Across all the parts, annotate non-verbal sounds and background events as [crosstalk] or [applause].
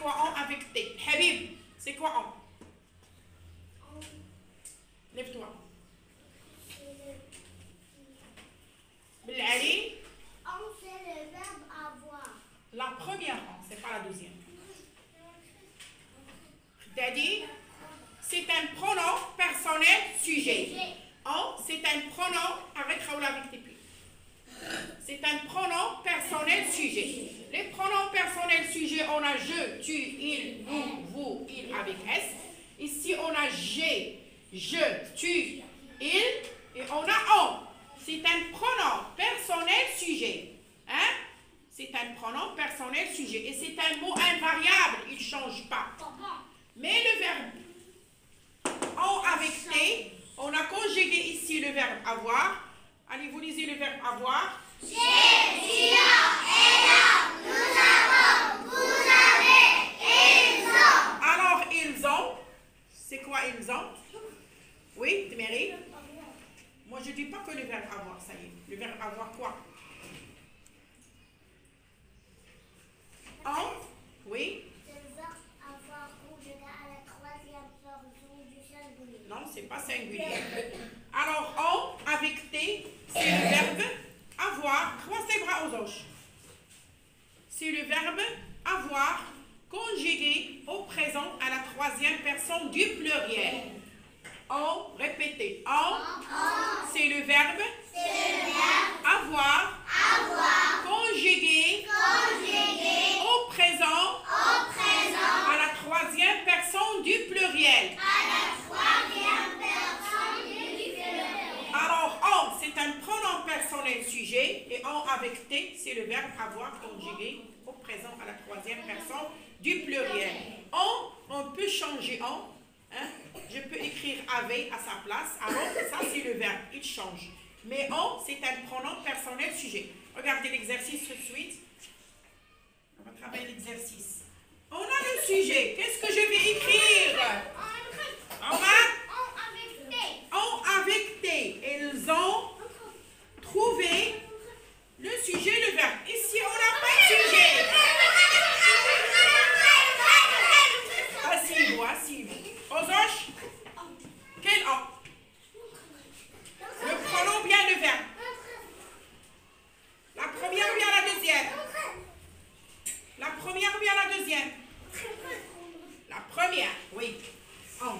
c'est on avec T Habib, c'est quoi on? Lève-toi. Bilali, On fait le verbe avoir. la première on, c'est pas la deuxième. Daddy, c'est un pronom personnel sujet. On, c'est un pronom, arrête Raoul avec tes. C'est un pronom personnel sujet. Les pronoms sujets, on a je, tu, il, nous, vous, il avec S. Ici, on a j'ai, je, tu, il, et on a on. C'est un pronom personnel sujet. Hein? C'est un pronom personnel sujet. Et c'est un mot invariable, il ne change pas. Mais le verbe on avec T, on a conjugué ici le verbe avoir. Allez, vous lisez le verbe avoir. Alors, ils ont. C'est quoi ils ont Oui, Mary Moi, je ne dis pas que le verbe avoir, ça y est. Le verbe avoir quoi? En Oui Le verbe avoir à la troisième personne du singulier. Non, c'est pas singulier. Alors, on avec T, c'est le verbe avoir. Croise les bras aux hanches. C'est le verbe avoir conjugué au présent à la troisième personne du pluriel. On, répétez. On, c'est le verbe avoir conjugué au présent à la troisième personne du pluriel. Alors, on, c'est un pronom personnel sujet et on avec T, c'est le verbe avoir conjugué au présent à la troisième personne du pluriel. On, on peut changer on. hein. Je peux écrire avait à sa place. Alors, ça, c'est le verbe. Il change. Mais on, c'est un pronom personnel sujet. Regardez l'exercice tout de suite. On va travailler l'exercice. On a le sujet. Qu'est-ce que je vais écrire On va ont avec T. Ils ont trouvé le sujet, le verbe. Ici, on n'a pas de sujet. Asseyez-vous, asseyez-vous. Osoche, quel on Le pronom ou bien le verbe La première ou bien la deuxième La première ou bien la deuxième La première, oui. On.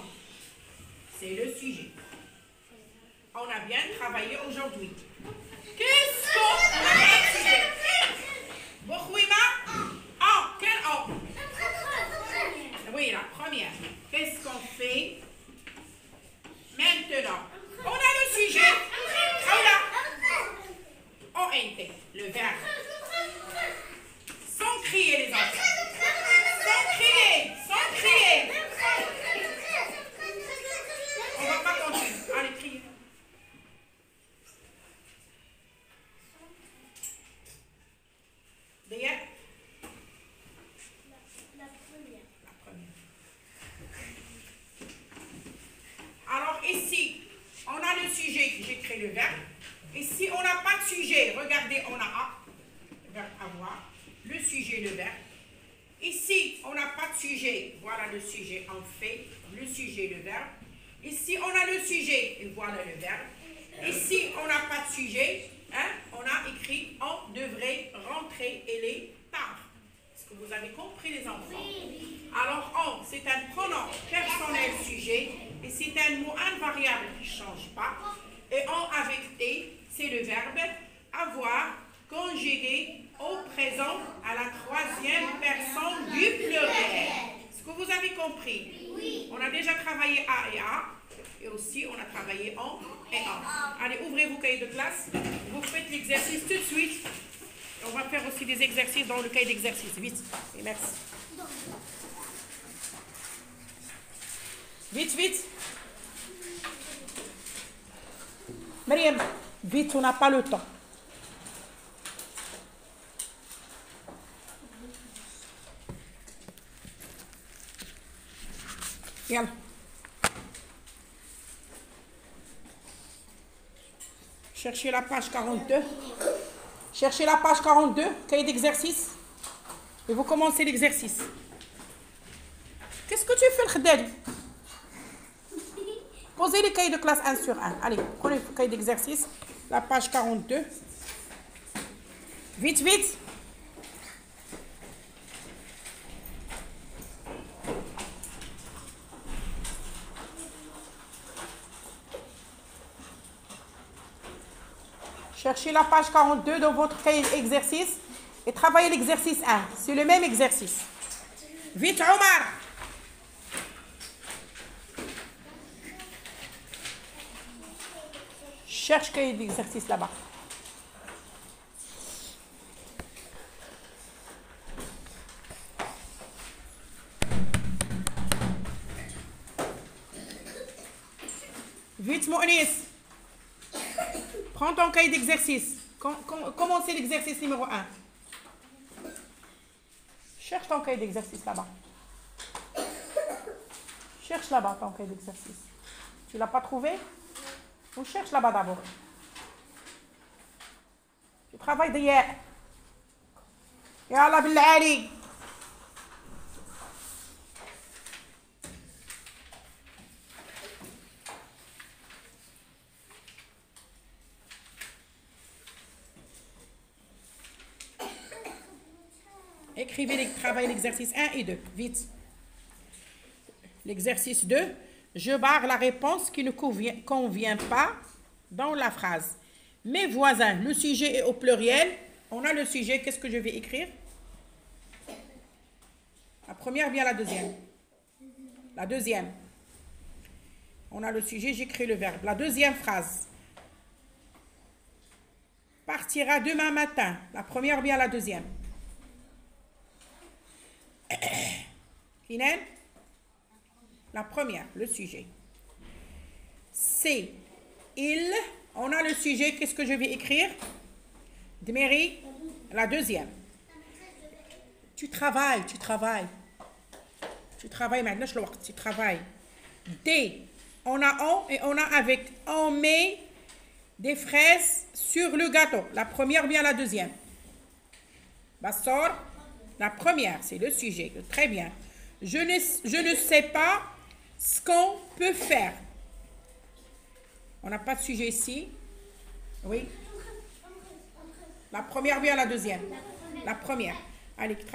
C'est le sujet. On a bien travaillé aujourd'hui. Qu'est-ce qu'on a Bokhouima Oh, quel oh Oui, la première. Qu'est-ce qu'on fait maintenant On a le sujet. Oh là ONT, le verbe. Sans crier les enfants. Sans crier, sans crier. Allez, criez. Dia, La première. la première. Alors ici, on a le sujet, j'écris le verbe. Ici, on n'a pas de sujet. Regardez, on a A, le verbe avoir, le sujet, le verbe. Ici, on n'a pas de sujet. Voilà le sujet en fait, le sujet, le verbe. Ici, on a le sujet et voilà le verbe. Ici, on n'a pas de sujet. Hein? On a écrit on devrait rentrer, elle est tard. Est-ce que vous avez compris les enfants? Alors, on, c'est un pronom personnel sujet et c'est un mot invariable qui ne change pas. Et on avec T, c'est le verbe avoir conjugué au présent à la troisième personne du pluriel. Est-ce que vous avez compris? Oui. On a déjà travaillé A et A. Aussi, on a travaillé en et en. Allez, ouvrez vos cahiers de classe. Vous faites l'exercice tout de suite. On va faire aussi des exercices dans le cahier d'exercice. Vite. Et merci. Vite, vite. Mariam, vite, on n'a pas le temps. Yalla. Cherchez la page 42. Cherchez la page 42, cahier d'exercice. Et vous commencez l'exercice. Qu'est-ce que tu fais, le khadali Posez les cahiers de classe 1 sur 1. Allez, prenez le cahier d'exercice, la page 42. Vite, vite. Cherchez la page 42 dans votre cahier d'exercice et travaillez l'exercice 1. C'est le même exercice. Vite, Omar. Cherche cahier d'exercice là-bas. Vite, Mounis ton cahier d'exercice, commencez l'exercice numéro 1. Cherche ton cahier d'exercice là-bas. Cherche là-bas ton cahier d'exercice. Tu l'as pas trouvé? On cherche là-bas d'abord. Tu travailles d'hier. Ya Allah Écrivez, les, l'exercice 1 et 2. Vite. L'exercice 2. Je barre la réponse qui ne convient, convient pas dans la phrase. Mes voisins, le sujet est au pluriel. On a le sujet, qu'est-ce que je vais écrire? La première bien la deuxième La deuxième. On a le sujet, j'écris le verbe. La deuxième phrase. Partira demain matin. La première bien la deuxième. [coughs] Kinan La première, le sujet. C'est il. On a le sujet, qu'est-ce que je vais écrire? Dmeri, la deuxième. Tu travailles, tu travailles. Tu travailles maintenant, je le vois, tu travailles. D, on a on et on a avec. On met des fraises sur le gâteau. La première bien la deuxième. Bassor, la première, c'est le sujet. Très bien. Je ne, sais pas ce qu'on peut faire. On n'a pas de sujet ici. Oui. La première bien la deuxième. La première. Allez, travaille.